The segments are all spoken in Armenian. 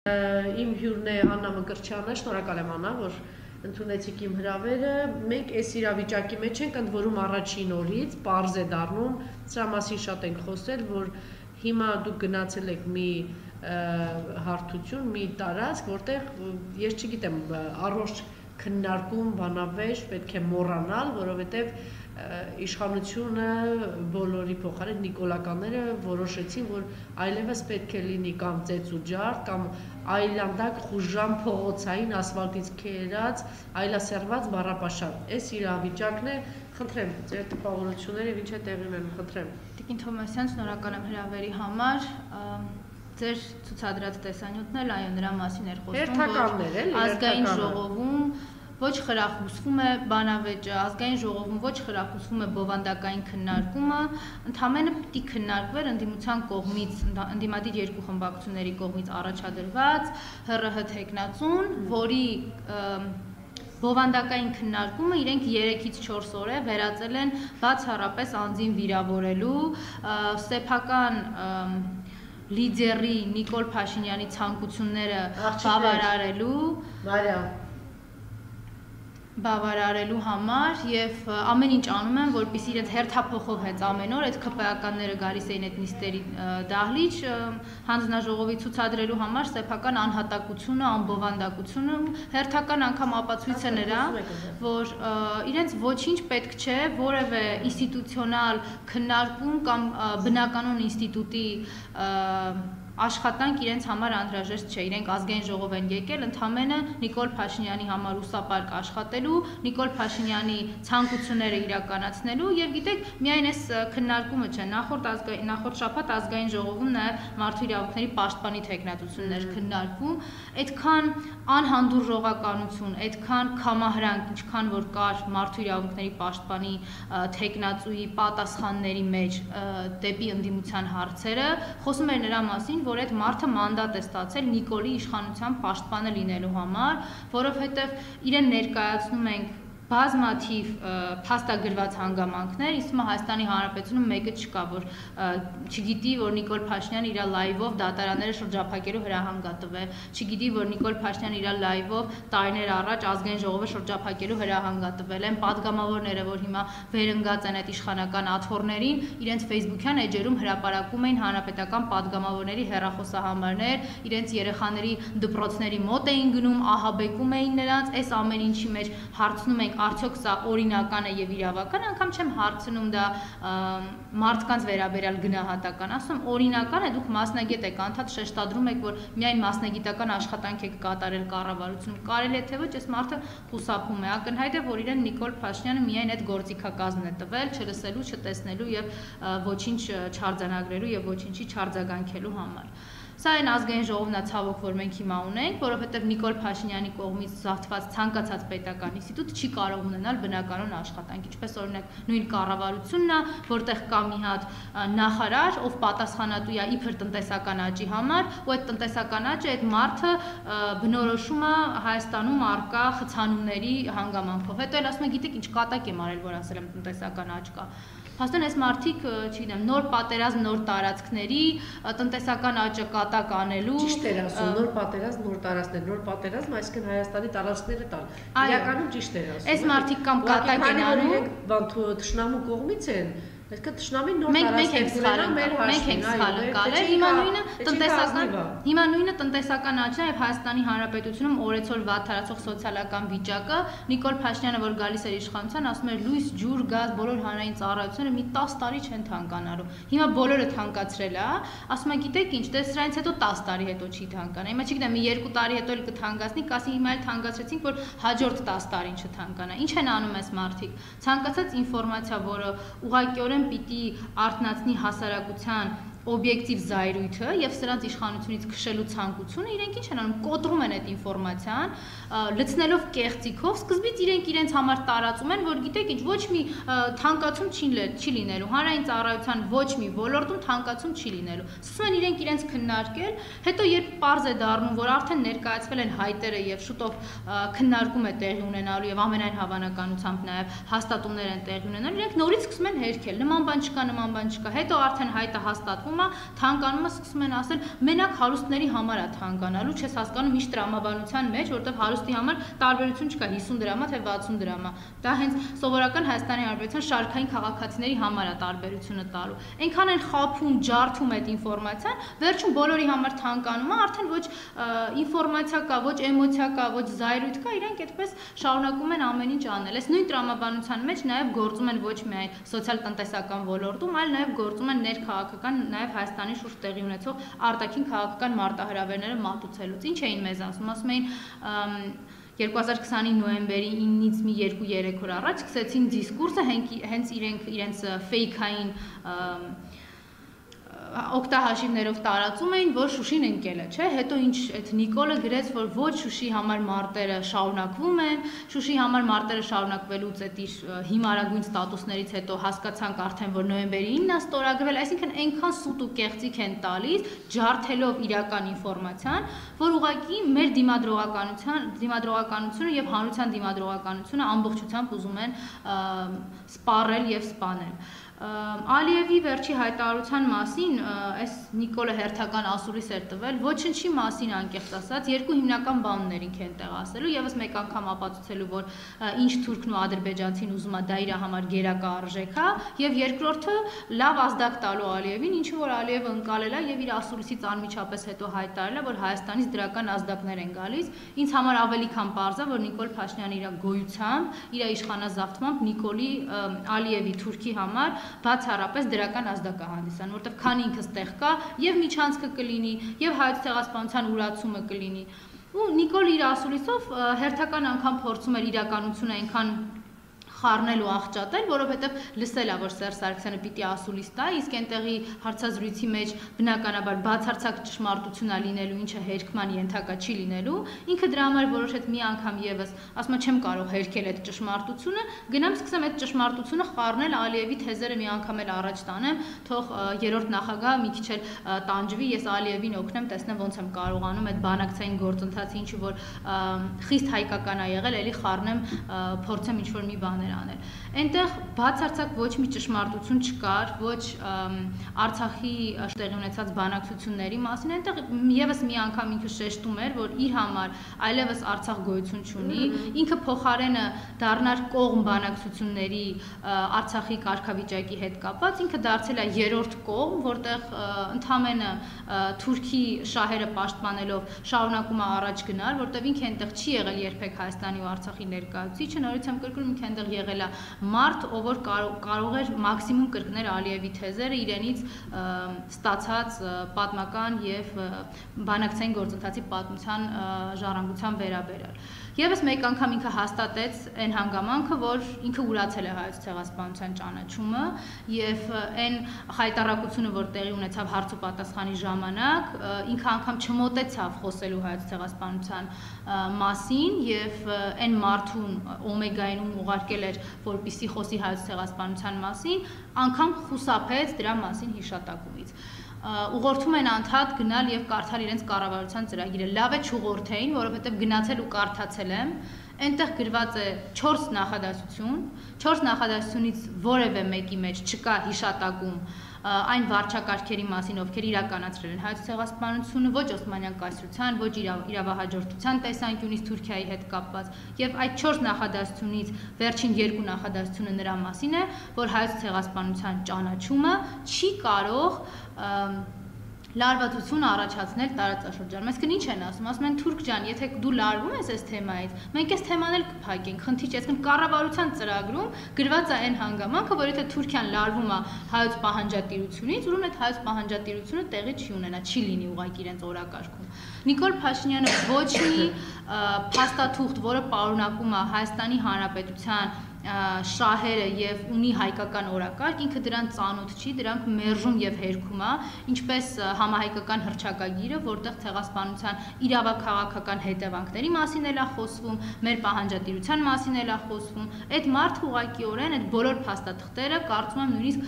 Իմ հյուրն է Աննա Մկրչյանը, շնորհակալ եմ Աննա, որ ընդունեցիք իմ հրավերը։ Մենք այս իրավիճակի մեջ ենք, ընդ որում առաջին օրից པարզ է դառնում, սրա մասին շատ ենք խոսել, որ հիմա դուք գնացել եք մի հարթություն, մի տարածք, որտեղ ես չգիտեմ, առողջ քննարկում, բանավեճ պետք է մոռանալ, որովհետև իշխանությունը բոլորի փոխարեն նիկոլականները որոշեցին, որ այլևս պետք է լինի կամ ծեծ ու ջար, կամ այլանդակ խուժան փողոցային ասֆալտից քերած, այլասերված բառապաշար։ Այս իրավիճակն է, խնդրեմ, ձեր տպավորությունները ինչ է տեղի ունենում, խնդրեմ։ Տիկին Թոմասյան, շնորհակալ եմ հրավերի համար ձեր ցուցադրած տեսանյութն էլ այո նրա մասին էր խոսում որ ազգային ժողովում ոչ խրախուսվում է բանավեճը, ազգային ժողովում ոչ խրախուսվում է բովանդակային քննարկումը, ընդհանրապես պիտի քննարկվեր ընդդիմության կողմից, ընդդիմադիր երկու խմբակցությունների կողմից առաջադրված ՀՌՀ տեխնացուն, որի բովանդակային քննարկումը իրենք 3-ից 4 օր է վերածել են բացառապես անձին վիրավորելու, սեփական լիդերի Նիկոլ Փաշինյանի ցանկությունները բավարարելու Մարիա բավարարելու համար եւ ամեն ինչ անում են, որպեսզի իրենց հերթափոխով հենց ամեն օր այդ ԿՊԱ-ականները գալիս էին այդ նիստերի դահլիճ հանձնաժողովի ցուցադրելու համար սեփական անհատակությունը, անբովանդակությունը հերթական անգամ ապացույց է նրա, որ իրենց ոչինչ պետք չէ որևէ ինստիտուցիոնալ քննարկում կամ բնականոն ինստիտուտի աշխատանք իրենց համար անհրաժեշտ չէ։ Իրենք ազգային ժողով են եկել ընդամենը Նիկոլ Փաշինյանի համար ուսապարկ աշխատելու, Նիկոլ Փաշինյանի ցանկությունները իրականացնելու եւ գիտեք, միայն այս քննարկումը չէ, նախորդ ազգային նախորդ շաբաթ ազգային ժողովում նաեւ մարդու իրավունքների պաշտպանի տեխնատություններ քննարկվում, այդքան անհանդուրժողականություն, այդքան կամահրանք, ինչքան որ կար մարդու իրավունքների պաշտպանի տեխնացուի պատասխանների մեջ դեպի ընդդիմության հարցերը, խոսում էր նրա մասին, որ այդ մարդը մանդատ է ստացել Նիկոլի իշխանության պաշտպանը լինելու համար, որովհետև իրեն ներկայացնում ենք բազմաթիվ փաստագրված հանգամանքներ, իսկ հիմա Հայաստանի Հանրապետությունում մեկը չկա, որ չգիտի, որ Նիկոլ Փաշինյանը իր լայվով դատարանները շրջափակելու հրահանգատվ է, չգիտի, որ Նիկոլ Փաշինյանը իր լայվով տարիներ առաջ ազգային ժողովը շրջափակելու հրահանգատվել են падգամավորները, որ հիմա վերընկած են այդ իշխանական աթոռներին, իրենց Facebook-յան էջերում հրապարակում էին հանրապետական падգամավորների հերախոսահամարներ, իրենց երեխաների դպրոցների մոտ էին գնում, ահաբեկում էին նրանց, այս ամեն ինչի մեջ հարցնում ենք արդյոք սա օրինական է եւ իրավական, անգամ չեմ հարցնում դա մարդկանց վերաբերյալ գնահատական, ասում օրինական է, դուք մասնագետ եք, անդադ շեշտադրում եք, որ միայն մասնագիտական աշխատանք եք կատարել կառավարություն։ Կարելի է թե ոչ, այս մարդը խուսափում է։ Ակնհայտ է, որ իրեն Նիկոլ Փաշինյանը միայն այդ գործիքակազմն է տվել, չլսելու, չտեսնելու եւ ոչինչ չարձանագրելու եւ ոչինչի չարձագանքելու համար։ Սա այն ազգային ժողովն է ցավոք, որ մենք հիմա ունենք, որովհետև Նիկոլ Փաշինյանի կողմից զավթված ցանկացած պետական ինստիտուտ չի կարող ունենալ բնականon աշխատանք, ինչպես օրինակ նույն կառավարությունն է, որտեղ կա մի հատ նախարար, ով պատասխանատու է իբր տնտեսական աճի համար, ու այդ տնտեսական աճը այդ մարդը բնորոշում է Հայաստանում արկա խցանումների հանգամանքով։ Հետո էլ ասում է, գիտեք ինչ կատակ եմ արել, որ ասել եմ տնտեսական աճ կա Փաստորեն այս մարդիկ, չգիտեմ, նոր պատերազմ, նոր տարածքների, տնտեսական աճը կատակ անելու Ճիշտ էր ասում, նոր պատերազմ, նոր տարածքներ, նոր պատերազմ, այսինքն Հայաստանի տարածքները տալ։ Իրականում ճիշտ էր ասում։ Այս մարդիկ կամ կատակ են անում, բան թշնամու կողմից են, Պետք է ճշնամին նոր տարածք ունենա մեր հաշվին, մենք ենք սխալը կարել։ Հիմա նույնը տնտեսական հիմա նույնը տնտեսական աճն է եւ Հայաստանի Հանրապետությունում օրեցօր վատ տարածող սոցիալական վիճակը Նիկոլ Փաշինյանը որ գալիս էր իշխանության ասում էր լույս, ջուր, գազ, բոլոր հանրային ծառայությունները մի 10 տարի չեն թանկանալու։ Հիմա բոլորը թանկացրել է, ասում է գիտեք ինչ, դե սրանից հետո 10 տարի հետո չի թանկանա։ Հիմա չգիտեմ, մի 2 տարի հետո էլ կթանկացնի, կասի հիմա էլ թանկացրեցինք, որ հաջորդ 10 տարին չթանկանա։ Ինչ են անում այս մարդիկ։ Ցանկացած ինֆորմացիա, որը ուղղակիորեն պիտի արտնացնի հասարակության օբյեկտիվ զայրույթը եւ սրանց իշխանությունից քշելու ցանկությունը իրենք ինչ են անում կոտրում են այդ ինֆորմացիան լցնելով կեղծիքով սկզբից իրենք իրենց համար տարածում են որ գիտեք ինչ ոչ մի թանկացում չի չի լինելու հանրային ծառայության ոչ մի ոլորտում թանկացում չի լինելու սկսում են իրենք իրենց քննարկել հետո երբ པարզ է դառնում որ արդեն ներկայացվել են հայտերը եւ շուտով քննարկում է տեղի ունենալու եւ ամենայն հավանականությամբ նաեւ հաստատումներ են տեղի ունենալու իրենք նորից սկսում են հերքել նման բան չկա նման բան չկա հետո արդեն հայտը հաստատվում հիմա թանկանումը սկսում են ասել մենակ հարուստների համար է թանկանալու, չես հասկանում ինչ տրամաբանության մեջ, որովհետև հարուստի համար տարբերություն չկա 50 դրամա թե 60 դրամա։ Դա հենց սովորական Հայաստանի Հանրապետության շարքային քաղաքացիների համար է տարբերությունը տալու։ Այնքան են խափում, ջարդում այդ ինֆորմացիան, վերջում բոլորի համար թանկանում է, արդեն ոչ ինֆորմացիա կա, ոչ էմոցիա կա, ոչ զայրույթ կա, իրենք այդպես շարունակում են ամեն ինչ անել։ Այս նույն տրամաբանության մեջ նաև գործում են ոչ միայն սոցիալ-տնտեսական ոլորտում, այլ նաև գործում են ներքաղաքական, նաև Հայաստանի շուրջ տեղի ունեցող արտաքին քաղաքական մարտահրավերները մատուցելուց։ Ինչ էին մեզ ասում, ասում էին 2020-ի նոյեմբերի 9-ից մի 2-3 օր առաջ սկսեցին դիսկուրսը հենց իրենք իրենց ֆեյքային օկտահաշիվներով տարածում էին, որ Շուշին ընկել է, չէ՞։ Հետո ինչ այդ Նիկոլը գրեց, որ ոչ Շուշի համար մարտերը շարունակվում են, Շուշի համար մարտերը շարունակվելուց այդ իր հիմարագույն ստատուսներից հետո հասկացանք արդեն, որ նոյեմբերի 9-ն է ստորագրվել, այսինքն այնքան սուտ ու կեղծիք են տալիս, ջարդելով իրական ինֆորմացիան, որ ուղղակի մեր դիմադրողականության, դիմադրողականությունը եւ հանրության դիմադրողականությունը ամբողջությամբ ուզում են սպառել եւ սպանել։ Ալիևի վերջի հայտարարության մասին այս Նիկոլը հերթական ասուրիս էր տվել ոչնչի մասին անկեղծ ասած երկու հիմնական բաններ ինք են տեղ ասելու եւս մեկ անգամ ապացուցելու որ ինչ թուրքն ու ադրբեջանցին ուզում է դա իր համար գերակա արժեք է եւ երկրորդը լավ ազդակ տալու Ալիևին ինչը որ Ալիևը ընկալել է եւ իր ասուրիսից անմիջապես հետո հայտարարել է որ Հայաստանից դրական ազդակներ են գալիս ինձ համար ավելի քան པարզ է որ Նիկոլ Փաշինյանը իր գոյությամբ իր իշխանազավթմամբ Նիկոլի Ալիևի Թուրքի համար բացառապես դրական ազդակ է հանդիսանում, որովհետև քան ինքը ստեղ կա, եւ միջանցքը կլինի, եւ հայոց ցեղասպանության ուրացումը կլինի։ Ու Նիկոլ իր ասուլիսով հերթական անգամ փորձում էր իրականությունը այնքան խառնել ու աղճատել, որովհետև լսել է, որ Սերժ Սարգսյանը պիտի ասուլիս տա, իսկ այնտեղի հարցազրույցի մեջ բնականաբար բացարձակ ճշմարտություն է լինելու, ինչը հերքման ենթակա չի լինելու, ինքը դրա համար որոշեց մի անգամ եւս, ասում եմ, չեմ կարող հերքել այդ ճշմարտությունը, գնամ սկսեմ այդ ճշմարտությունը խառնել Ալիևի թեզերը մի անգամ էլ առաջ տանեմ, թող երրորդ նախագահ մի քիչ էլ տանջվի, ես Ալիևին օգնեմ, տեսնեմ ոնց եմ կարողանում այդ բանակցային գործընթացը, ինչը որ խիստ հայկական է եղել, էլի խառնեմ, փորձեմ ինչ-որ մի բաներ էր անել։ Այնտեղ բացարձակ ոչ մի ճշմարտություն չկար, ոչ Արցախի տեղի ունեցած բանակցությունների մասին, այնտեղ եւս մի անգամ ինքը շեշտում էր, որ իր համար այլևս Արցախ գոյություն չունի, ինքը փոխարենը դառնար կողմ բանակցությունների Արցախի կարգավիճակի հետ կապված, ինքը դարձել է երրորդ կողմ, որտեղ ընդամենը Թուրքի շահերը պաշտպանելով շարունակում է առաջ գնալ, որտեղ ինքը այնտեղ չի եղել երբեք Հայաստանի ու Արցախի ներկայացուցիչը, նորից եմ կրկնում, ինքը այնտեղ եղել է մարդ, ով որ կարող էր մաքսիմում կրկնել Ալիևի թեզերը իրենից ստացած պատմական եւ բանակցային գործընթացի պատմության ժառանգության վերաբերյալ։ Եվս մեկ անգամ ինքը հաստատեց այն հանգամանքը, որ ինքը ուրացել է հայոց ցեղասպանության ճանաչումը եւ այն հայտարարությունը, որ տեղի ունեցավ հարց ու պատասխանի ժամանակ, ինքը անգամ չմոտեցավ խոսելու հայոց ցեղասպանության մասին եւ այն մարդուն օմեգայինում ուղարկել էր, որպիսի խոսի հայոց ցեղասպանության մասին, անգամ խուսափեց դրա մասին հիշատակումից ուղղորդում են անդադ գնալ եւ կարդալ իրենց կառավարության ծրագիրը։ Լավ է չուղղորդեին, որովհետեւ գնացել ու կարդացել եմ, այնտեղ գրված է 4 նախադասություն, 4 նախադասությունից որևէ մեկի մեջ չկա հիշատակում այն վարչակարգերի մասին, ովքեր իրականացրել են հայոց ցեղասպանությունը, ոչ Օսմանյան կայսրության, ոչ իրավահաջորդության տեսանկյունից Թուրքիայի հետ կապված, եւ այդ 4 նախադասությունից վերջին երկու նախադասությունը նրա մասին է, որ հայոց ցեղասպանության ճանաչումը չի կարող լարվածություն առաջացնել տարածաշրջանում։ Այսինքն ինչ են ասում, ասում են Թուրք ջան, եթե դու լարվում ես այս թեմայից, մենք այս թեման էլ կփակենք, խնդիր չէ, այսինքն կառավարության ծրագրում գրված է այն հանգամանքը, որ եթե Թուրքիան լարվում է հայոց պահանջատիրությունից, ուրեմն այդ հայոց պահանջատիրությունը տեղի չի ունենա, չի լինի ուղղակի իրենց օրակարգում։ Նիկոլ Փաշինյանը ոչ մի փաստաթուղթ, որը պարունակում է Հայաստանի Հանրապետության շահերը եւ ունի հայկական օրակարգ, ինքը դրան ծանոթ չի, դրանք մերժում եւ հերքում է, ինչպես համահայկական հրճակագիրը, որտեղ ցեղասպանության իրավաքաղաքական հետևանքների մասին էլ է խոսվում, մեր պահանջատիրության մասին էլ է խոսվում։ Այդ մարդը ուղղակիորեն այդ բոլոր փաստաթղթերը կարծում եմ նույնիսկ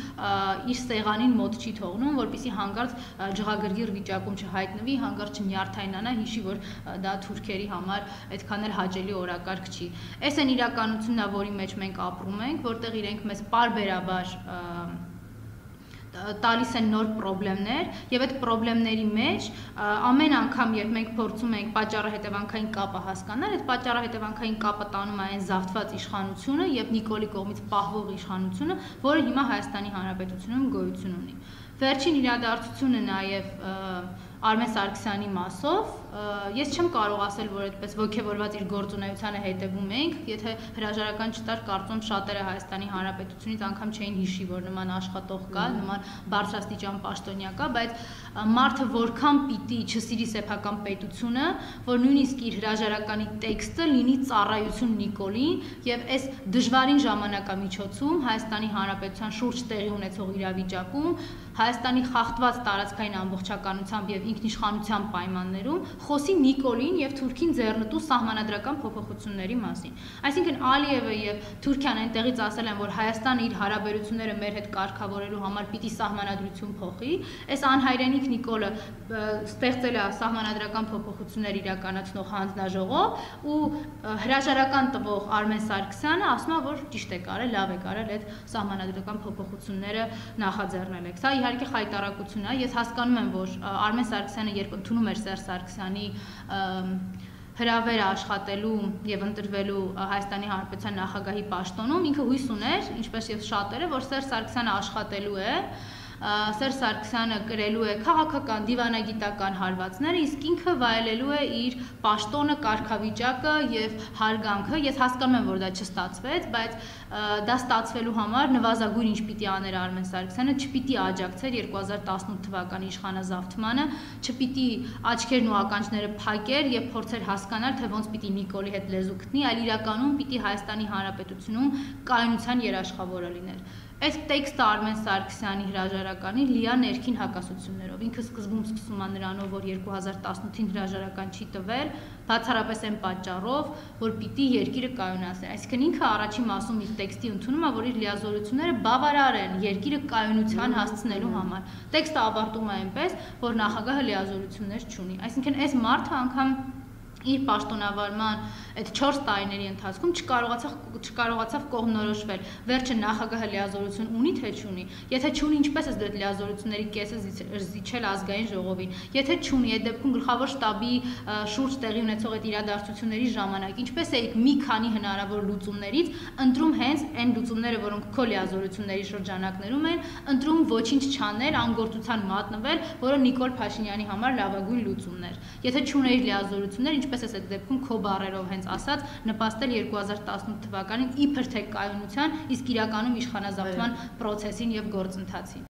իր սեղանին մոտ չի թողնում, որpիսի հանգարց ջղագրգիռ վիճակում չհայտնվի, հանգարց չնյարդայնանա, հիշի, որ դա թուրքերի համար այդքան էլ հաճելի օրակարգ չի։ Այս են իրականությունն է, որի մեջ մենք ապրում ենք, որտեղ իրենք մեզ parberabar տալիս են նոր խնդիրներ եւ այդ խնդիրների մեջ ամեն անգամ երբ մենք փորձում ենք պատճառը հետևանքային կապը հասկանալ, այդ պատճառը հետևանքային կապը տանում է այն զավթված իշխանությունը եւ Նիկոլի կողմից պահվող իշխանությունը, որը հիմա Հայաստանի Հանրապետությունում գոյություն ունի։ Վերջին իրադարձությունը նաեւ Արմեն Սարգսյանի մասով ես չեմ կարող ասել, որ այդպես ողջևորված իր գործունեությանը հետևում ենք, եթե հրաժարական չտար, կարծում շատերը Հայաստանի Հանրապետությունից անգամ չէին հիշի, որ նման աշխատող կա, նման բարձրաստիճան պաշտոնյա կա, բայց մարդը որքան պիտի չսիրի սեփական պետությունը, որ նույնիսկ իր հրաժարականի տեքստը լինի ծառայություն Նիկոլին եւ այս դժվարին ժամանակամիջոցում Հայաստանի Հանրապետության շուրջ տեղի ունեցող իրավիճակում Հայաստանի խախտված տարածքային ամբողջականությամբ եւ ինքնիշխանության պայմաններում խոսի Նիկոլին եւ Թուրքին ձեռնտու սահմանադրական փոփոխությունների մասին։ Այսինքն Ալիևը եւ Թուրքիան այնտեղից ասել են, որ Հայաստանը իր հարաբերությունները մեր հետ կարգավորելու համար պիտի սահմանադրություն փոխի։ Այս անհայրենիք Նիկոլը ստեղծել է սահմանադրական փոփոխություններ իրականացնող հանձնաժողով ու հրաժարական տվող Արմեն Սարգսյանը ասում է, որ ճիշտ է կարել, լավ է կարել այդ սահմանադրական փոփոխությունները նախաձեռնել եք։ Սա իհարկե խայտարակություն է։ Ես հասկանում եմ, որ Արմեն Սարգսյանը երբ ընդունում էր Սերժ Սարգսյանի հրավերը աշխատելու եւ ընտրվելու Հայաստանի Հանրապետության նախագահի պաշտոնում ինքը հույս ուներ, ինչպես եւ շատերը, որ Սերժ Սարգսյանը աշխատելու է Սերժ Սարգսյանը գրելու է քաղաքական դիվանագիտական հարվածները, իսկ ինքը վայելելու է իր պաշտոնը, կարգավիճակը եւ հարգանքը։ Ես հասկանում եմ, որ դա չստացվեց, բայց դա ստացվելու համար նվազագույն ինչ պիտի աներ Արմեն Սարգսյանը, չպիտի աջակցեր 2018 թվականի իշխանազավթմանը, չպիտի աչքերն ու ականջները փակեր եւ փորձեր հասկանալ, թե ոնց պիտի Նիկոլի հետ լեզու գտնի, այլ իրականում պիտի Հայաստանի Հանրապետությունում կայունության երաշխավորը լիներ։ Այս տեքստը Արմեն Սարգսյանի հրաժարականի լիա ներքին հակասություններով։ Ինքը սկզբում սկսում է նրանով, որ 2018-ին հրաժարական չի տվել, բացառապես այն պատճառով, որ պիտի երկիրը կայունացնի։ Այսինքն ինքը առաջին մասում իր տեքստի ընդունում է, որ իր լիազորությունները բավարար են երկիրը կայունության հասցնելու համար։ Տեքստը ավարտում է այնպես, որ նախագահը լիազորություններ չունի։ Այսինքն այս մարդը անգամ իր պաշտոնավարման այդ 4 տարիների ընթացքում չկարողացավ չկարողացավ կողմնորոշվել։ Վերջը նախագահը լիազորություն ունի թե չունի։ Եթե չունի, ինչպես է դրա լիազորությունների կեսը զիջել ազգային ժողովին։ Եթե չունի, այդ դեպքում գլխավոր շտաբի շուրջ տեղի ունեցող այդ իրադարձությունների ժամանակ ինչպես է մի քանի հնարավոր լուծումներից ընտրում հենց այն լուծումները, որոնք քո լիազորությունների շրջանակներում են, ընտրում ոչինչ չանել, անգործության մատնվել, որը Նիկոլ Փաշինյանի համար լավագույն լուծումն էր։ Եթե չուներ լիազորություններ, ինչպես է այդ դեպքում քո բարերով հենց ասած նպաստել 2018 թվականին իբր թե կայունության, իսկ իրականում իշխանազավթման process-ին եւ գործընթացին։